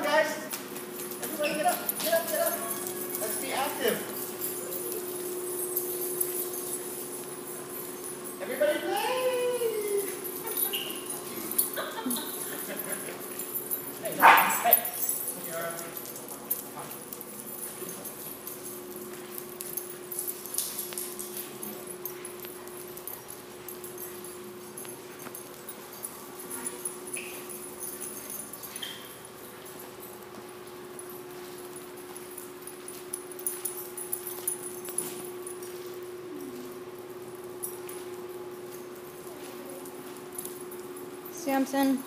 on, guys. Everybody get up, get up, get up. Let's be active. Everybody play. Samson.